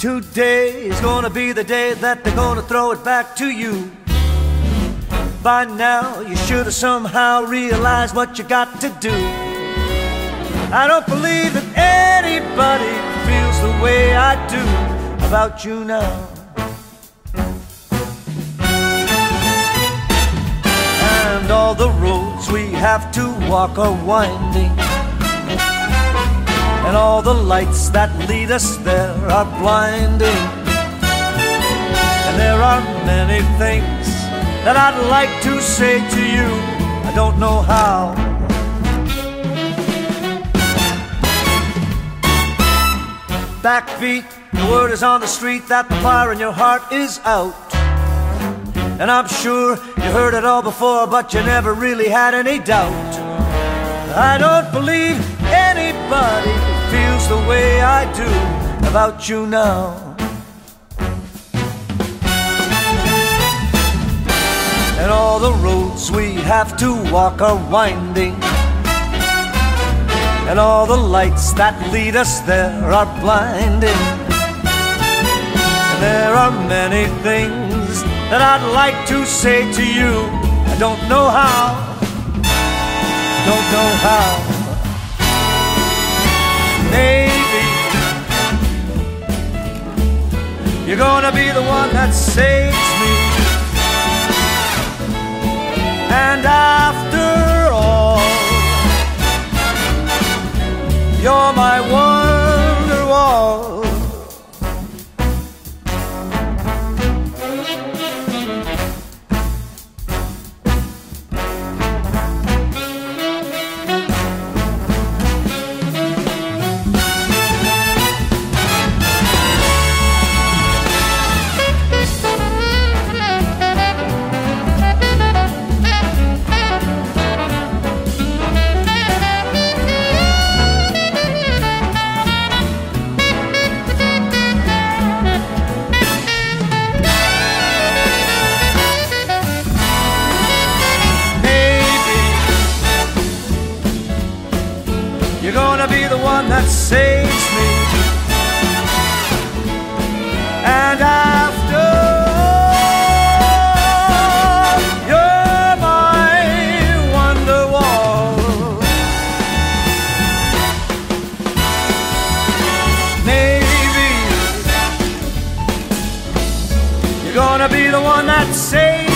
day is gonna be the day that they're gonna throw it back to you. By now, you should have somehow realized what you got to do. I don't believe that anybody feels the way I do about you now. And all the roads we have to walk are winding. And all the lights that lead us there are blinding. And there are many things that I'd like to say to you. I don't know how. Backbeat, the word is on the street that the fire in your heart is out. And I'm sure you heard it all before, but you never really had any doubt. I don't believe anybody feels the way I do about you now. And all the roads we have to walk are winding. And all the lights that lead us there are blinding. And there are many things that I'd like to say to you. I don't know how, don't know how. Be the one that saves gonna be the one that saves me. And after you're my. Maybe you're gonna be the one that saves